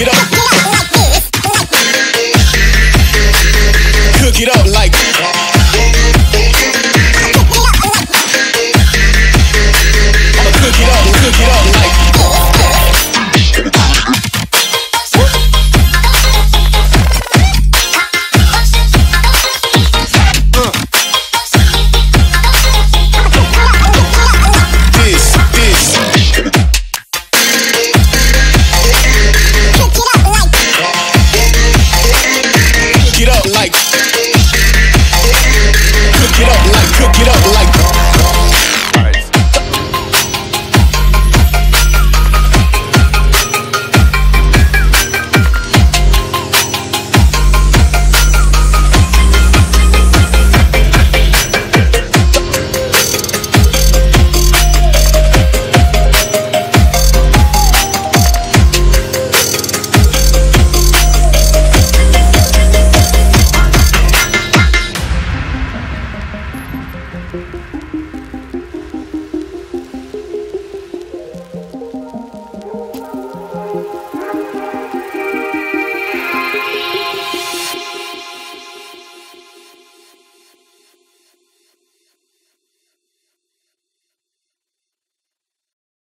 Get up.